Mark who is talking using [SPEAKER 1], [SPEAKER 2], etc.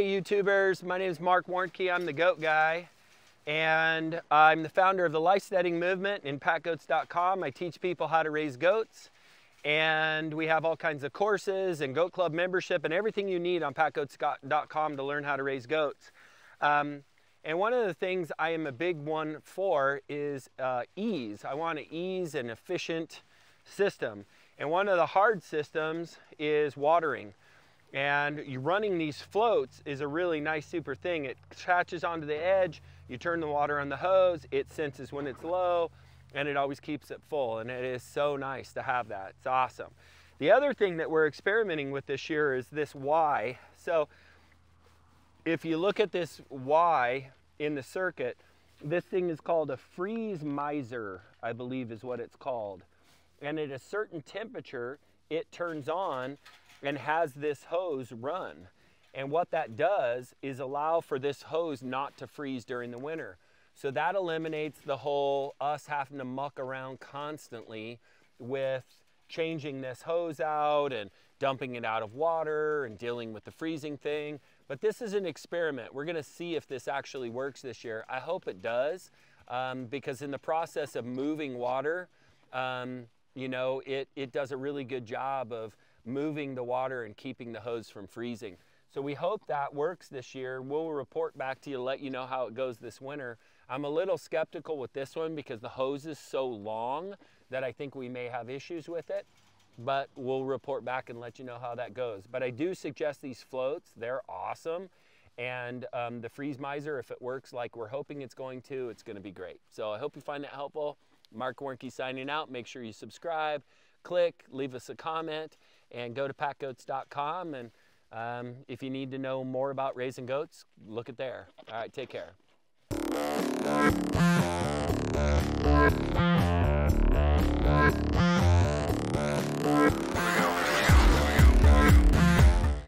[SPEAKER 1] Hey YouTubers, my name is Mark Warnke. I'm the goat guy and I'm the founder of the life steading movement in packgoats.com. I teach people how to raise goats and we have all kinds of courses and goat club membership and everything you need on packgoats.com to learn how to raise goats. Um, and one of the things I am a big one for is uh, ease. I want an ease and efficient system. And one of the hard systems is watering. And running these floats is a really nice super thing. It attaches onto the edge, you turn the water on the hose, it senses when it's low, and it always keeps it full. And it is so nice to have that. It's awesome. The other thing that we're experimenting with this year is this Y. So if you look at this Y in the circuit, this thing is called a freeze miser, I believe is what it's called. And at a certain temperature, it turns on and has this hose run. And what that does is allow for this hose not to freeze during the winter. So that eliminates the whole us having to muck around constantly with changing this hose out and dumping it out of water and dealing with the freezing thing. But this is an experiment. We're gonna see if this actually works this year. I hope it does um, because in the process of moving water, um, you know, it, it does a really good job of moving the water and keeping the hose from freezing. So we hope that works this year. We'll report back to you, let you know how it goes this winter. I'm a little skeptical with this one because the hose is so long that I think we may have issues with it, but we'll report back and let you know how that goes. But I do suggest these floats, they're awesome. And um, the freeze miser, if it works like we're hoping it's going to, it's gonna be great. So I hope you find that helpful. Mark Warnke signing out. Make sure you subscribe, click, leave us a comment, and go to packgoats.com. And um, if you need to know more about raising goats, look at there. All right, take care.